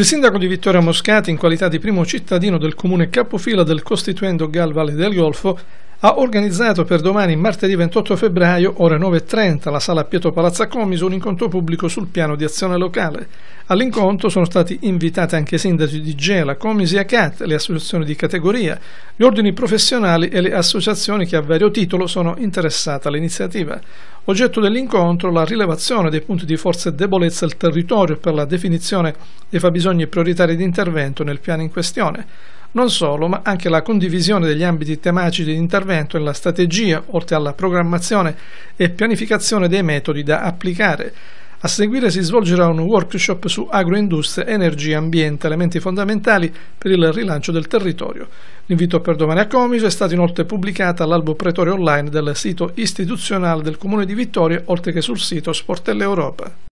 Il sindaco di Vittorio Moscati, in qualità di primo cittadino del comune capofila del costituendo Gal Valle del Golfo, ha organizzato per domani, martedì 28 febbraio, ore 9.30, alla sala Pietro Palazza Comiso, un incontro pubblico sul piano di azione locale. All'incontro sono stati invitati anche i sindaci di Gela, Comisi e ACAT, le associazioni di categoria, gli ordini professionali e le associazioni che a vario titolo sono interessate all'iniziativa. Oggetto dell'incontro la rilevazione dei punti di forza e debolezza del territorio per la definizione dei fabbisogni prioritari di intervento nel piano in questione. Non solo, ma anche la condivisione degli ambiti tematici di intervento nella strategia, oltre alla programmazione e pianificazione dei metodi da applicare. A seguire si svolgerà un workshop su agroindustria, energia, ambiente, elementi fondamentali per il rilancio del territorio. L'invito per domani a Comiso è stato inoltre pubblicato all'albo pretorio online del sito istituzionale del Comune di Vittoria, oltre che sul sito Sportelle Europa.